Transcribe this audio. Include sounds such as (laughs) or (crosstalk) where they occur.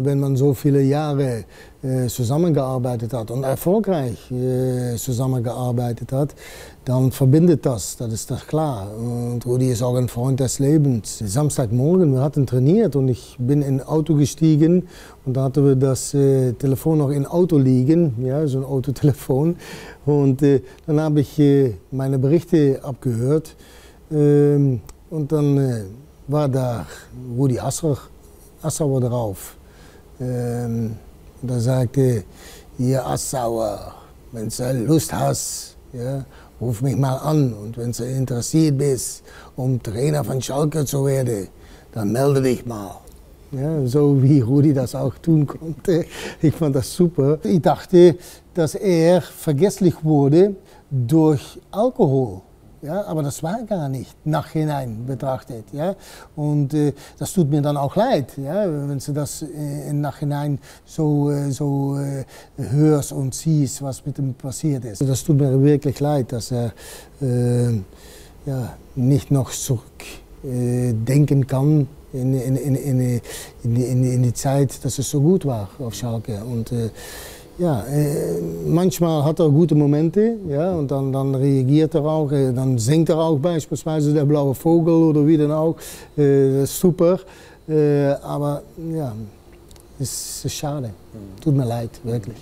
Wenn man so viele Jahre äh, zusammengearbeitet hat und erfolgreich äh, zusammengearbeitet hat, dann verbindet das, das ist doch klar. Und Rudi ist auch ein Freund des Lebens. Samstagmorgen, wir hatten trainiert und ich bin in Auto gestiegen und da hatten wir das äh, Telefon noch im Auto liegen, ja, so ein Autotelefon. Und äh, dann habe ich äh, meine Berichte abgehört ähm, und dann äh, war da Rudi Asser, war drauf. Ähm, da sagte, ihr Assauer, wenn du Lust hast, ja, ruf mich mal an. Und wenn du interessiert bist, um Trainer von Schalke zu werden, dann melde dich mal. Ja, so wie Rudi das auch tun konnte. (laughs) Ich fand das super. Ich dachte, dass er vergesslich wurde durch Alkohol. Ja, aber das war gar nicht nachhinein betrachtet. Ja? Und äh, das tut mir dann auch leid, ja? wenn du das äh, im Nachhinein so, äh, so äh, hörst und siehst, was mit ihm passiert ist. Das tut mir wirklich leid, dass er äh, ja, nicht noch zurückdenken kann in, in, in, in, die Zeit, dass es so gut war auf Schalke. Und, äh, ja, äh, manchmal hat er gute Momente ja, und dann, dann reagiert er auch, äh, dann singt er auch beispielsweise der blaue Vogel oder wie dann auch. Das ist super, aber ja, es ist schade. Tut mir leid, wirklich.